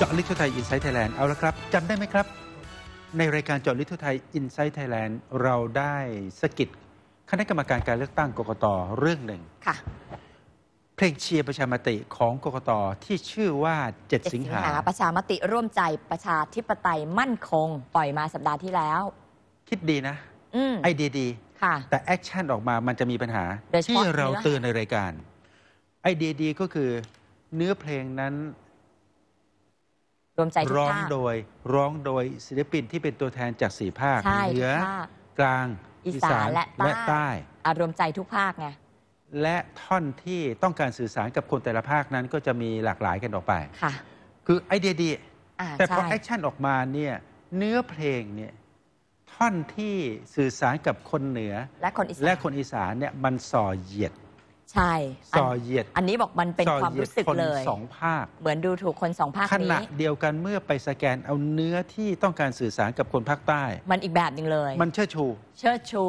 เจาะลึกทั่วไทย Inside Thailand เอาละครับจำได้ไหมครับ ในรายการเจาะลึกทั่วไทย Inside Thailand เราได้สะกิดคณะกรรมการการเลือกตั้งกกตเรื่องหนึ่งค่ะ เพลงเชียร์ประชามติของกกตที่ชื่อว่า7เจ็ดสิสิงงหาหาประชามติร่วมใจประชาธิปไตยมั่นคง ปล่อยมาสัปดาห์ที่แล้ว คิดดีนะอืมไอเดียดีค่ะ แต่ action ออกมามันจะมีปัญหาโดยเฉพาะที่เราเนื้อหาเตือนในรายการ ไอเดียดีก็คือเนื้อเพลงนั้น รวมใจทุกร้องภาค โดยร้องโดยศิลปินที่เป็นตัวแทนจากสี่ภาคใช่เหนือทุกภาคกลางอีสานและใต้ใต้อารวมใจทุกภาคไง และท่อนที่ต้องการสื่อสารกับคนแต่ละภาคนั้นก็จะมีหลากหลายกันออกไป ค่ะ คือไอเดียดี อ่าแต่พอใช่ action ออกมาเนี่ยเนื้อเพลงเนี่ยท่อนที่สื่อสารกับคนเหนือ และคนอีสานและคนอีสานเนี่ยมันส่อเหยียด ใช่อันส่อเหยียดอันนี้บอกมันเป็นส่อความเหยียดรู้สึกคนเลยสองภาค เหมือนดูถูกคนสองภาคขณะนี้เดียวกันเมื่อไปสแกนเอาเนื้อที่ต้องการสื่อสารกับคนภาคใต้ มันอีกแบบหนึ่งเลย มันเชิดชู เชิดชู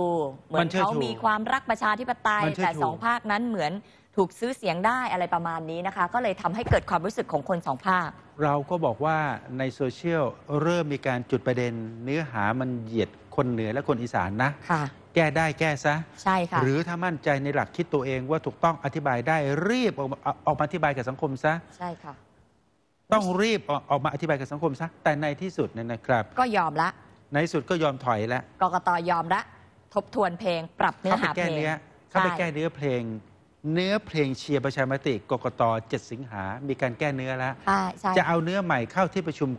เหมืมัอนนเชิดเขาชูมีความรักประชาธิปไตยมันเชิดแต่ชูสองภาคนั้นเหมือนถูกซื้อเสียงได้อะไรประมาณนี้นะคะ ก็เลยทำให้เกิดความรู้สึกของคนสองภาค เราก็บอกว่าในโซเชียลเริ่มมีการจุดประเด็น เนื้อหามันเหยียดคนเหนือและคนอีสานนะค่ะ แก้ได้แก้ซะ ใช่ค่ะ หรือถ้ามั่นใจในหลักคิดตัวเองว่าถูกต้องอธิบายได้รีบออกมาออกมาอธิบายกับสังคมซะ ใช่ค่ะ ต้องรีบออกออกมาอธิบายกับสังคมซะ แต่ในที่สุดเนี่ยนะครับ ก็ยอมละในที่สุดก็ยอมถอยแล้วกกตยอมละ ทบทวนเพลง ปรับเนื้อเข้าไปหาเพแก้ลง เนื้อเข้าไปใช่ แก้เนื้อเพลง เนื้อเพลงเชียร์ประชามติกกต7สิงหา มีการแก้เนื้อแล้ว ใช่ใช่จะเอาเนื้อใหม่เข้าที่ประชุม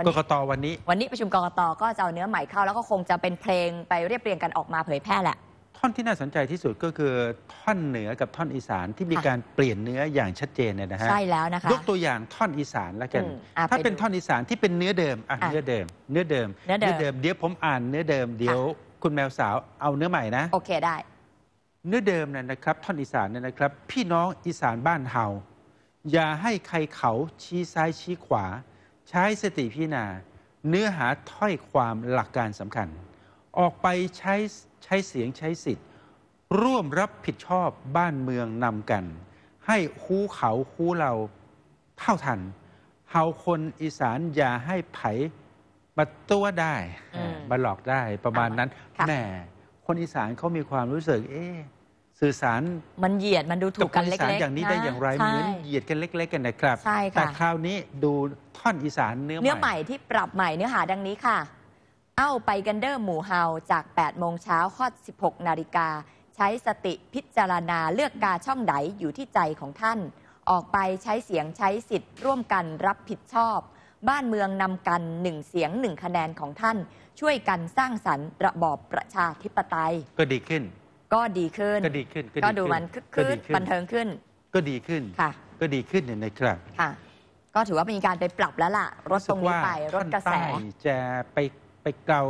วันกนี้กตวันนี้ วันนี้ประชุมกกตก็จะเอาเนื้อใหม่เข้า แล้วก็คงจะเป็นเพลงไปเรียบเรียงกันออกมาเผยแพร่แหละ ท่อนที่น่าสนใจที่สุดก็คือท่อนเหนือกับท่อนอีสานที่มีค่ะ การเปลี่ยนเนื้ออย่างชัดเจนเนี่ยนะฮะใช่แล้วนะคะ ยกตัวอย่างท่อนอีสานแล้วกัน อืมอะถ้าไปเป็นดูท่อนอีสานที่เป็นเนื้อเดิมอะอะเนื้อเดิม เนื้อเดิมเนื้อเดิม เดี๋ยวผมอ่านเนื้อเดิมเดี๋ยว คุณแมวสาวเอาเนื้อใหม่นะ โอเคได้ เนื้อเดิมนั่นนะครับ ท่อนอีสานเนี่ยนะครับ พี่น้องอีสานบ้านเฮาอย่าให้ใครเขาชี้ซ้ายชี้ขวา ใช้สติพิจารณา เนื้อหาถ้อยความหลักการสำคัญ ออกไปใช้ใช้เสียงใช้สิทธิ์ ร่วมรับผิดชอบบ้านเมืองนำกัน ให้คูเขาคูเราเท่าทันเฮาคนอีสานอย่าให้ไผมาตัวได้อืมมาหลอกได้ประมาณนั้นค่ะแหมคนอีสานเขามีความรู้สึกเอ๊ะ สื่อสารมันเหยียดมันดูถูกับกคกันนอีเล็สานกๆอย่างนี้ได้อย่างไรใช่เหมือนเหยียดกันเล็ก ๆ กันนะครับใช่ค่ะแต่คราวนี้ดูท่อนอีสานเนื้อเนื้อใหใหม่ม่ที่ปรับใหม่เนื้อหาดังนี้ค่ะ เอ้าไปกันเดอร์หมู่เฮาจาก8โมงเช้าฮอด16นาฬิกาใช้สติพิจารณาเลือกกาช่องไหนอยู่ที่ใจของท่าน ออกไปใช้เสียงใช้สิทธิ์ ร่วมกันรับผิดชอบ บ้านเมืองนำกันหนึ่งเสียงหนึ่งคะแนนของท่าน ช่วยกันสร้างสรรค์ระบอบประชาธิปไตยก็ดีขึ้น ก็ดีขึ้น ก็ดีขึ้นก็ดูมันคึกก็คืดีนขึ้บันเทิงขึ้น ก็ดีขึ้นค่ะ ก็ดีขึ้นเนี่ยนะครับค่ะ ก็ถือว่าเป็นการไปปรับแล้วล่ะ รถตรงนี้ไปรถกระแสท่อนใต้จะไปไปเกา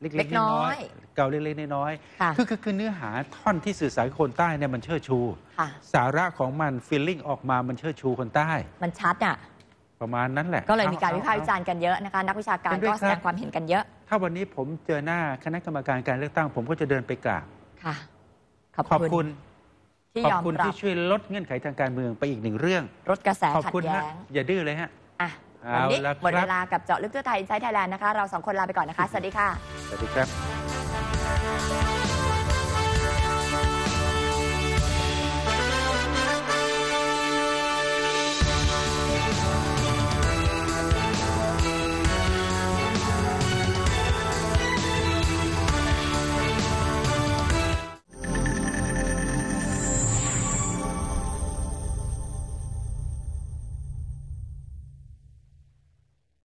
เล็กเล็กๆน้น้ออยยๆเกาเล็กๆน้อยค่ะๆคือคือคือเนื้อหาท่อนที่สื่อสารกับคนใต้เนี่ยมันเชิดชูค่ะสาระของมันฟีลลิ่งออกมามันเชิดชูคนใต้ มันชัดอะประมาณนั้นแหละ ก็เลยมีการอวิพากษ์วิจารณ์กันเยอะนะคะนักวิชาการเห็นด้ก็วยแสคดรับงความเห็นกันเยอะ ถ้าวันนี้ผมเจอหน้าคณะกรรมการการเลือกตั้ง ผมก็จะเดินไปกราบ ค่ะ ขอบขอบคุคณที่ยอมรับขอบคุณที่ช่วยลดเงื่อนไขทางการเมืองไปอีกหนึ่งเรื่อง ลดกระแสขัดแย้งอย่าดื้อเลยฮะ อะวันนี้เอาละครับ หมดเวลากับเจาะลึกตัวไทยใช้ไทยแลนด์นะคะ เราสองคนลาไปก่อนนะคะ สวัสดีค่ะ สวัสดีครับ